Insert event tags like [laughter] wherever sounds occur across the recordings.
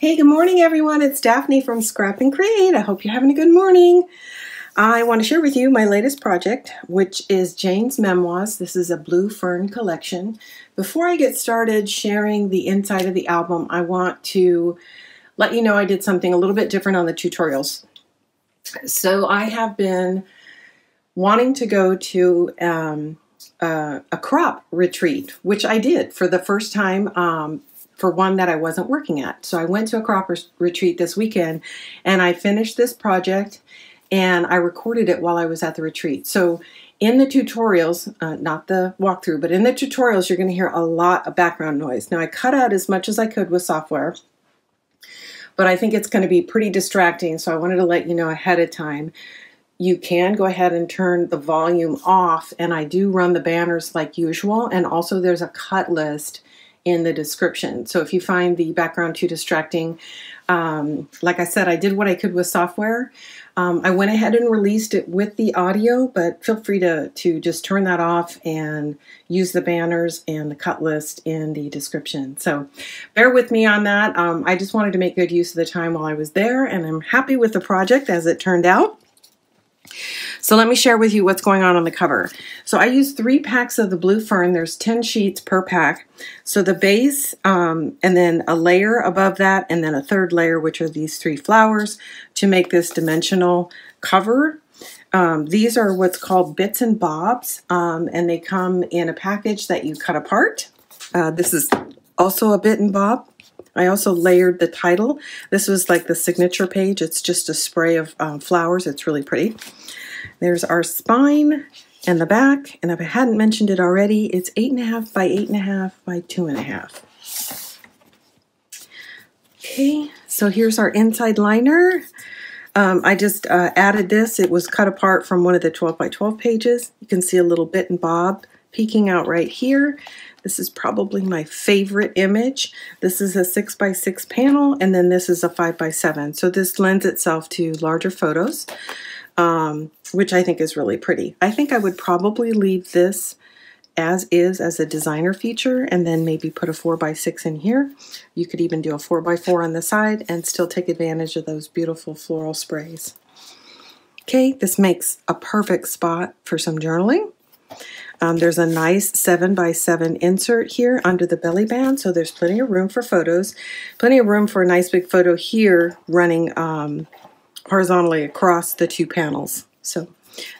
Hey, good morning, everyone. It's Daphne from Scrap and Create. I hope you're having a good morning. I want to share with you my latest project, which is Jane's Memoirs. This is a Blue Fern collection. Before I get started sharing the inside of the album, I want to let you know I did something a little bit different on the tutorials. So I have been wanting to go to um, uh, a crop retreat, which I did for the first time um, for one that I wasn't working at. So I went to a crop retreat this weekend and I finished this project and I recorded it while I was at the retreat. So in the tutorials, uh, not the walkthrough, but in the tutorials, you're going to hear a lot of background noise. Now I cut out as much as I could with software, but I think it's going to be pretty distracting. So I wanted to let you know ahead of time. You can go ahead and turn the volume off, and I do run the banners like usual. And also, there's a cut list in the description. So if you find the background too distracting, um, like I said, I did what I could with software. Um, I went ahead and released it with the audio, but feel free to, to just turn that off and use the banners and the cut list in the description. So bear with me on that. Um, I just wanted to make good use of the time while I was there, and I'm happy with the project as it turned out. So let me share with you what's going on on the cover. So I use three packs of the blue fern. There's 10 sheets per pack. So the base um, and then a layer above that and then a third layer, which are these three flowers to make this dimensional cover. Um, these are what's called bits and bobs um, and they come in a package that you cut apart. Uh, this is also a bit and bob. I also layered the title. This was like the signature page. It's just a spray of um, flowers. It's really pretty. There's our spine and the back. And if I hadn't mentioned it already, it's 8.5 by 8.5 by 2.5. Okay, so here's our inside liner. Um, I just uh, added this. It was cut apart from one of the 12 by 12 pages. You can see a little bit and bob peeking out right here. This is probably my favorite image. This is a 6 by 6 panel, and then this is a 5 by 7 So this lends itself to larger photos um, which I think is really pretty. I think I would probably leave this as is as a designer feature and then maybe put a 4x6 in here. You could even do a 4x4 on the side and still take advantage of those beautiful floral sprays. Okay, this makes a perfect spot for some journaling. Um, there's a nice 7 by 7 insert here under the belly band, so there's plenty of room for photos. Plenty of room for a nice big photo here running um, horizontally across the two panels. So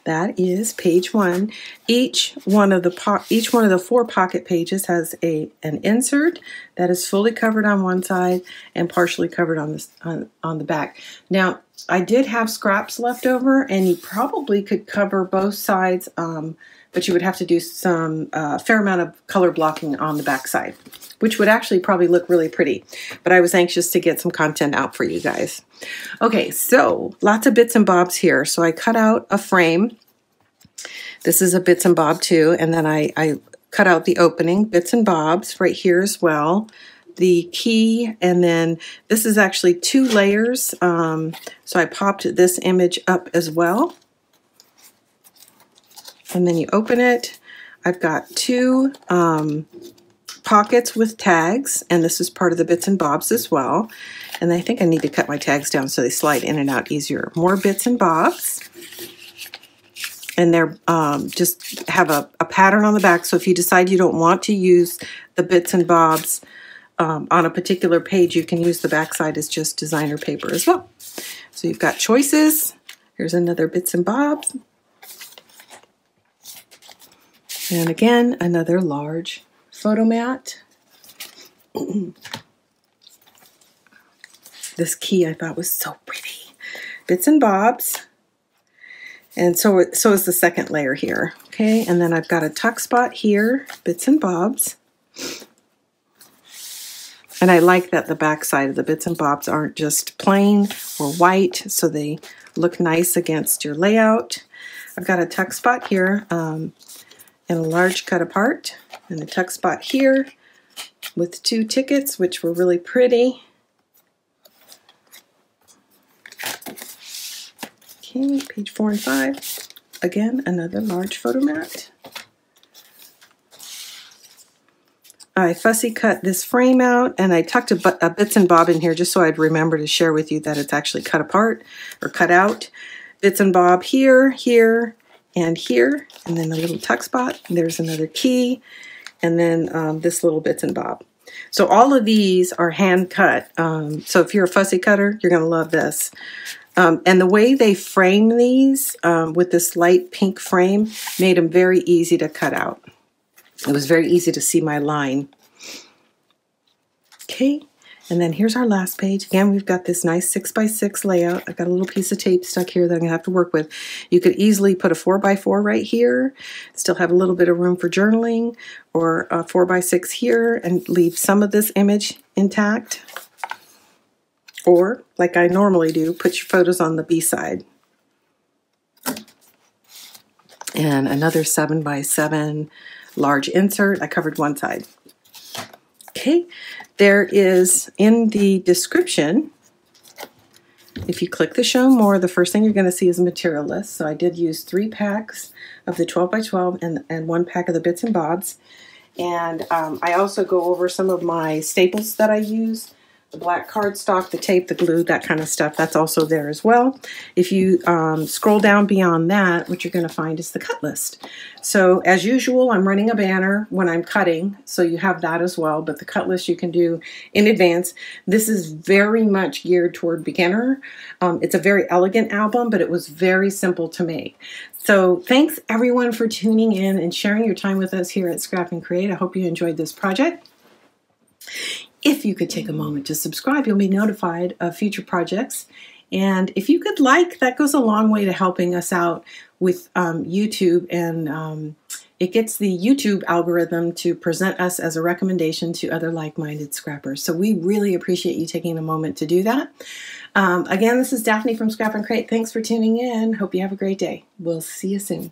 that is page one. Each one of the each one of the four pocket pages has a an insert that is fully covered on one side and partially covered on this on, on the back. Now I did have scraps left over, and you probably could cover both sides. Um, but you would have to do some uh, fair amount of color blocking on the back side, which would actually probably look really pretty. But I was anxious to get some content out for you guys. Okay, so lots of bits and bobs here. So I cut out a frame. This is a bits and bob too, and then I, I cut out the opening, bits and bobs right here as well the key and then this is actually two layers um, so I popped this image up as well and then you open it. I've got two um, pockets with tags, and this is part of the bits and bobs as well. And I think I need to cut my tags down so they slide in and out easier. More bits and bobs. And they're um, just have a, a, pattern on the back. So if you decide you don't want to use the bits and bobs um, on a particular page, you can use the back side as just designer paper as well. So you've got choices. Here's another bits and bobs. And again, another large photo mat. [clears throat] this key I thought was so pretty. Bits and bobs. And so, so is the second layer here. Okay, and then I've got a tuck spot here, bits and bobs. And I like that the back side of the bits and bobs aren't just plain or white, so they look nice against your layout. I've got a tuck spot here. Um, and a large cut apart and a tuck spot here with two tickets which were really pretty. Okay, page four and five. Again, another large photo mat. I fussy cut this frame out and I tucked a, a, bits and bob in here just so I'd remember to share with you that it's actually cut apart or cut out. Bits and bob here, here, and here, and then a little tuck spot. There's another key, and then um, this little bits and bob. So all of these are hand cut. Um, so if you're a fussy cutter, you're going to love this. Um, and the way they frame these um, with this light pink frame made them very easy to cut out. It was very easy to see my line. Okay, and then here's our last page. Again, we've got this nice 6 by 6 layout. I've got a little piece of tape stuck here that I'm to have to work with. You could easily put a 4 by 4 right here, still have a little bit of room for journaling, or a 4 by 6 here and leave some of this image intact. Or, like I normally do, put your photos on the B side. And another 7 by 7 large insert. I covered one side. Okay, there is in the description, if you click the show more, the first thing you're going to see is a material list. So I did use three packs of the 12 by 12 and, and one pack of the bits and bobs. And um, I also go over some of my staples that I use the black cardstock, the tape, the glue, that kind of stuff. That's also there as well. If you um, scroll down beyond that, what you're going to find is the cut list. So as usual, I'm running a banner when I'm cutting, so you have that as well, but the cut list you can do in advance. This is very much geared toward beginner. Um, it's a very elegant album, but it was very simple to make. So thanks everyone for tuning in and sharing your time with us here at Scrap and Create. I hope you enjoyed this project. If you could take a moment to subscribe, you'll be notified of future projects. And if you could like, that goes a long way to helping us out with um, YouTube and um, it gets the YouTube algorithm to present us as a recommendation to other like-minded scrappers. So we really appreciate you taking a moment to do that. Um, again, this is Daphne from Scrap and Create. Thanks for tuning in. Hope you have a great day. We'll see you soon.